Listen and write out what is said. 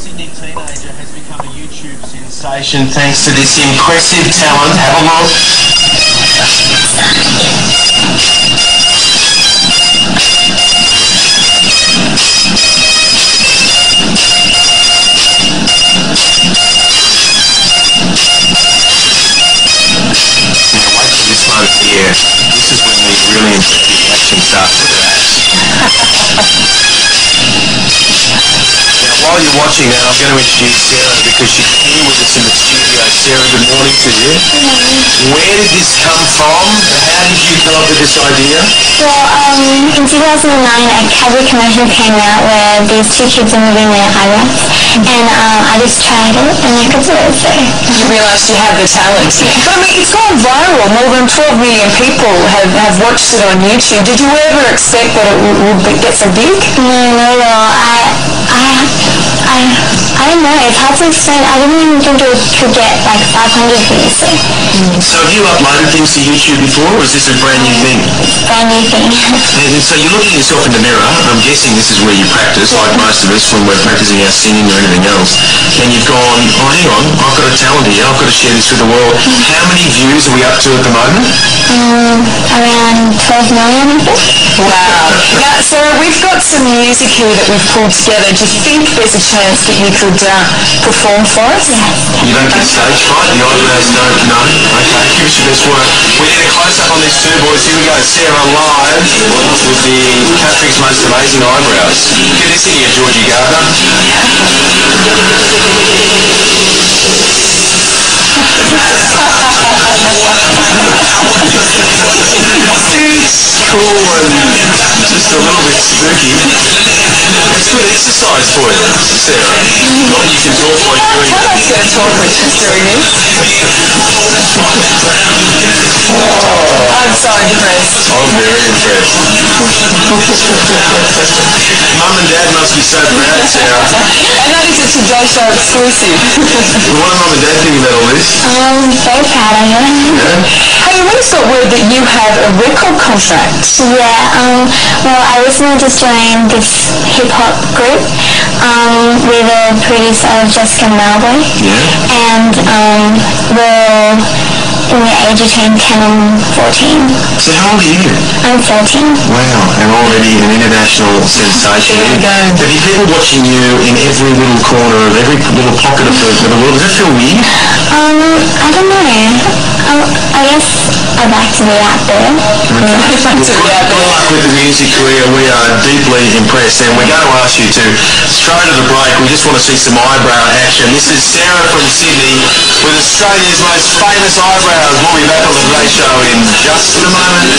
Sydney teenager has become a YouTube sensation thanks to this impressive talent. Have a look. While you're watching that, I'm going to introduce Sarah because she's here with us in the studio. Sarah, good morning to you. Good morning. Where did this come from? How did you come up with this idea? Well, um, in 2009, a Cadbury commercial came out where these two kids are moving their eyebrows, and um, I just tried it, and I could do it, so. You realised you had the talent. But I mean, it's gone viral. More than 12 million people have, have watched it on YouTube. Did you ever expect that it would, would get so big? No, no, no, I, I, I, don't know, it's hard to explain, I didn't even think it could get like 500 views, so So have you uploaded things to YouTube before, or is this a brand new thing? brand new thing. And so you look at yourself in the mirror, I'm guessing this is where you practice, like most of us when we're practicing our singing or anything else, and you've gone, oh hang on, I've got a talent here, I've got to share this with the world. How many views are we up to at the moment? um, around 12 million, I think. Wow. Now, Sarah, we've got some music here that we've pulled together. Do you think there's a chance that you could uh, perform for us? You don't get stage fright, the eyebrows don't, no? Okay, give us your best work. We need a close-up on these two boys. Here we go, Sarah live with the country's most amazing eyebrows. Get this in here, Georgie Gardner. And just a little bit spooky. It's good exercise for you, Sarah. Not you can talk you're doing How it. much going to talk with just doing this? I'm so impressed. I'm very impressed. Oh, Mum and Dad must be so proud, Sarah. And that is a Today Show exclusive. What do Mum and Dad think about all this? I'm very proud of it. Yeah? hey, we just got word that you have a record contract. Yeah, um, well, I recently just joined this hip-hop group um, with a producer, Jessica Mauboy. Yeah? And um, we're in the age between 10 and 14. So how old are you? I'm 13. Wow, and already an international sensation. There you go. Have you people watching you in every little corner of every little pocket of the, of the world? Does that feel weird? Um, I don't know. Um, I guess I'd like to good, good luck with the music career. We are deeply impressed, and we're going to ask you to straight to the break. We just want to see some eyebrow action. This is Sarah from Sydney with Australia's most famous eyebrows. We'll be back on the Today Show in just a moment.